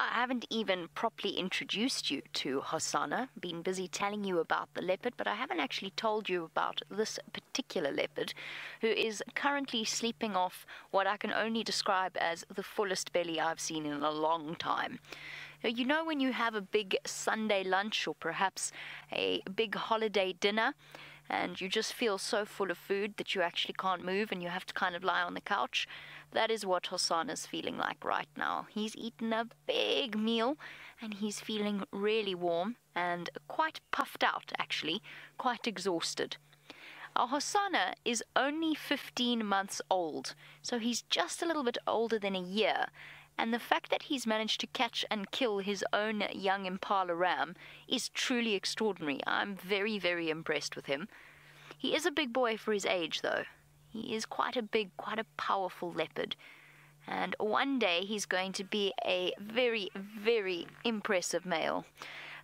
I haven't even properly introduced you to Hosana. Been busy telling you about the leopard, but I haven't actually told you about this particular leopard, who is currently sleeping off what I can only describe as the fullest belly I've seen in a long time. You know, when you have a big Sunday lunch or perhaps a big holiday dinner, and you just feel so full of food that you actually can't move and you have to kind of lie on the couch. That is what Hosana is feeling like right now. He's eaten a big meal and he's feeling really warm and quite puffed out, actually, quite exhausted. Our Hosana is only 15 months old, so he's just a little bit older than a year. And the fact that he's managed to catch and kill his own young impala ram is truly extraordinary. I'm very, very impressed with him. He is a big boy for his age, though. He is quite a big, quite a powerful leopard. And one day he's going to be a very, very impressive male.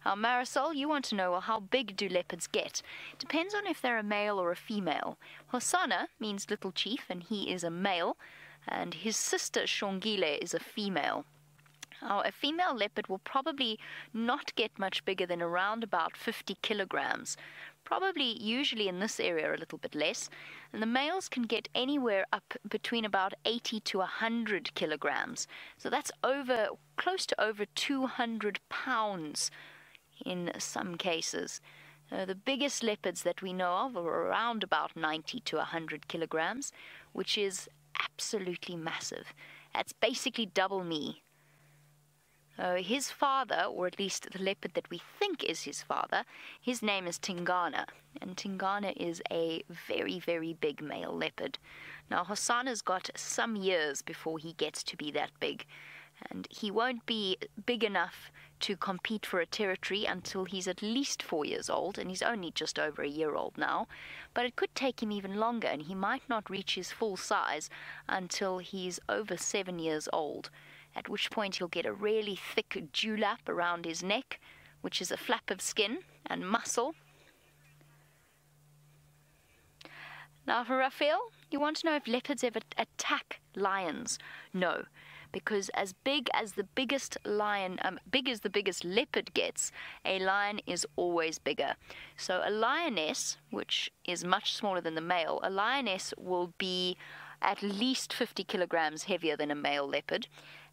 Now, Marisol, you want to know well, how big do leopards get? Depends on if they're a male or a female. Hosana means little chief, and he is a male, and his sister Shongile is a female. Now, a female leopard will probably not get much bigger than around about 50 kilograms, probably usually in this area a little bit less. And the males can get anywhere up between about 80 to 100 kilograms. So that's over close to over 200 pounds in some cases. Uh, the biggest leopards that we know of are around about 90 to 100 kilograms, which is absolutely massive. That's basically double me. Uh, his father, or at least the leopard that we think is his father, his name is Tingana, and Tingana is a very, very big male leopard. Now, Hosana's got some years before he gets to be that big, and he won't be big enough to compete for a territory until he's at least four years old, and he's only just over a year old now. But it could take him even longer, and he might not reach his full size until he's over seven years old at which point he'll get a really thick dewlap around his neck, which is a flap of skin and muscle. Now, for Raphael, you want to know if leopards ever attack lions? No, because as big as the biggest lion, um, big as the biggest leopard gets, a lion is always bigger. So a lioness, which is much smaller than the male, a lioness will be at least 50 kilograms heavier than a male leopard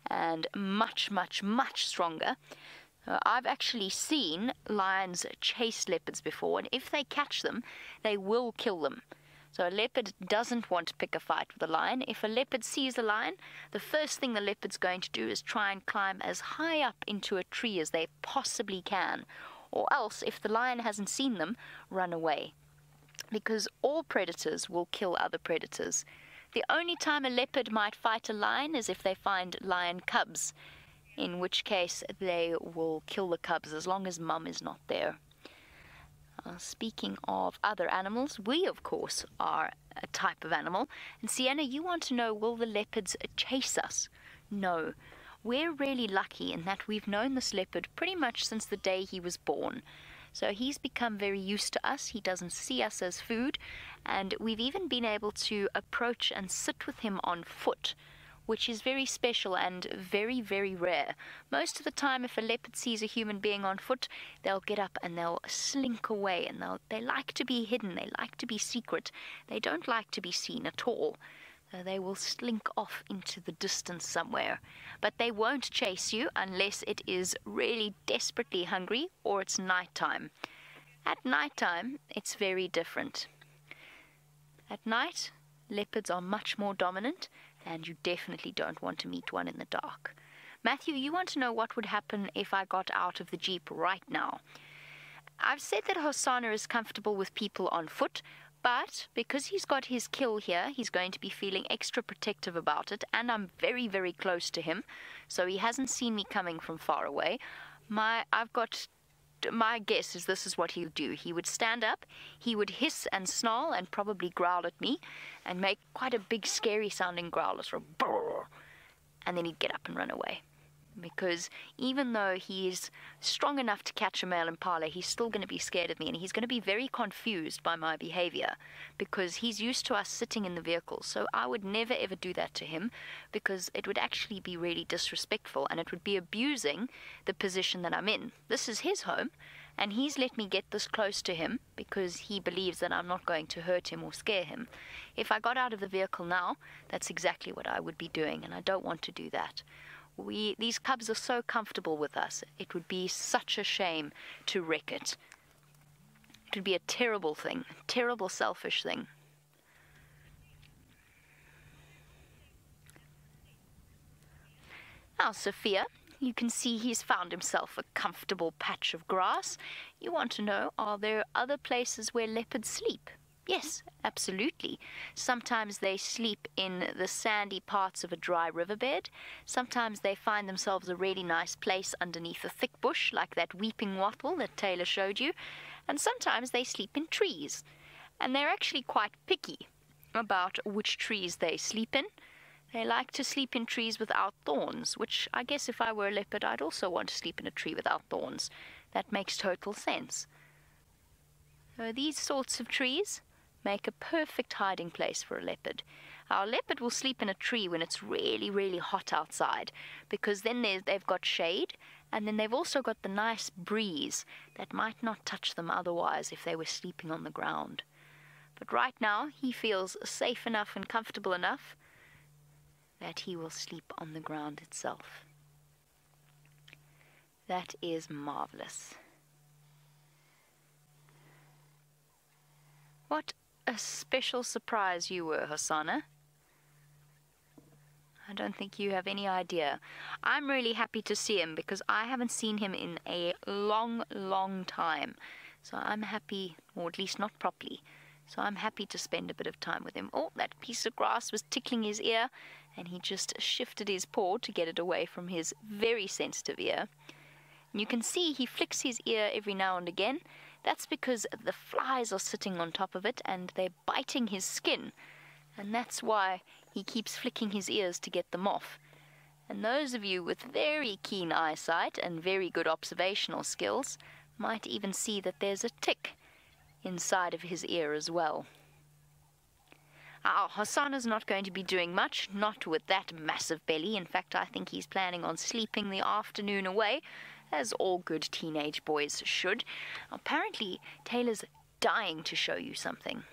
and much, much, much stronger. Uh, I've actually seen lions chase leopards before, and if they catch them, they will kill them. So a leopard doesn't want to pick a fight with a lion. If a leopard sees a lion, the first thing the leopard's going to do is try and climb as high up into a tree as they possibly can. Or else, if the lion hasn't seen them, run away. Because all predators will kill other predators. The only time a leopard might fight a lion is if they find lion cubs, in which case they will kill the cubs as long as mum is not there. Uh, speaking of other animals, we of course are a type of animal. And Sienna, you want to know will the leopards chase us? No. We're really lucky in that we've known this leopard pretty much since the day he was born. So he's become very used to us. He doesn't see us as food. And we've even been able to approach and sit with him on foot, which is very special and very, very rare. Most of the time, if a leopard sees a human being on foot, they'll get up and they'll slink away and they'll, they like to be hidden. They like to be secret. They don't like to be seen at all. Uh, they will slink off into the distance somewhere. But they won't chase you unless it is really desperately hungry or it's nighttime. At nighttime, it's very different. At night, leopards are much more dominant, and you definitely don't want to meet one in the dark. Matthew, you want to know what would happen if I got out of the Jeep right now. I've said that Hosana is comfortable with people on foot, but because he's got his kill here, he's going to be feeling extra protective about it, and I'm very, very close to him, so he hasn't seen me coming from far away. My, I've got my guess is this is what he would do. He would stand up, he would hiss and snarl and probably growl at me and make quite a big scary sounding growl, sort of and then he'd get up and run away. Because even though he's strong enough to catch a male impala, he's still going to be scared of me and he's going to be very confused by my behavior because he's used to us sitting in the vehicle. So I would never ever do that to him because it would actually be really disrespectful and it would be abusing the position that I'm in. This is his home and he's let me get this close to him because he believes that I'm not going to hurt him or scare him. If I got out of the vehicle now, that's exactly what I would be doing, and I don't want to do that. We, these cubs are so comfortable with us. It would be such a shame to wreck it. It would be a terrible thing, terrible selfish thing. Now, Sophia, you can see he's found himself a comfortable patch of grass. You want to know, are there other places where leopards sleep? Yes, absolutely. Sometimes they sleep in the sandy parts of a dry riverbed. Sometimes they find themselves a really nice place underneath a thick bush, like that weeping wattle that Taylor showed you. And sometimes they sleep in trees. And they're actually quite picky about which trees they sleep in. They like to sleep in trees without thorns, which I guess if I were a leopard, I'd also want to sleep in a tree without thorns. That makes total sense. So these sorts of trees make a perfect hiding place for a leopard. Our leopard will sleep in a tree when it's really, really hot outside because then they've got shade and then they've also got the nice breeze that might not touch them otherwise if they were sleeping on the ground. But right now, he feels safe enough and comfortable enough that he will sleep on the ground itself. That is marvelous. What a special surprise you were, Hosana. I don't think you have any idea. I'm really happy to see him because I haven't seen him in a long, long time. So I'm happy, or at least not properly. So I'm happy to spend a bit of time with him. Oh, that piece of grass was tickling his ear, and he just shifted his paw to get it away from his very sensitive ear. And you can see he flicks his ear every now and again, that's because the flies are sitting on top of it and they're biting his skin. And that's why he keeps flicking his ears to get them off. And those of you with very keen eyesight and very good observational skills might even see that there's a tick inside of his ear as well. Ah, Our Hosana's not going to be doing much, not with that massive belly. In fact, I think he's planning on sleeping the afternoon away as all good teenage boys should. Apparently, Taylor's dying to show you something.